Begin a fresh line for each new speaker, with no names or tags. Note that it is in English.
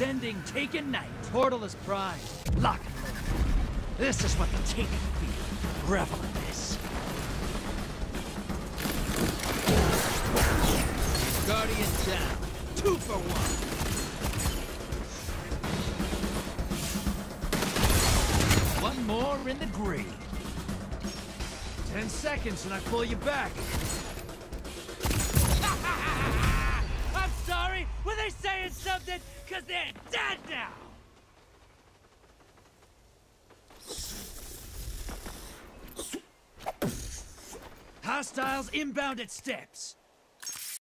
Sending Taken Knight. Portal is primed. Lock and load. This is what the Taken feel. Revel in this. Guardian down. Two for one. One more in the grave. Ten seconds and I pull you back. They something? Cause they're dead now! Hostiles inbound at steps.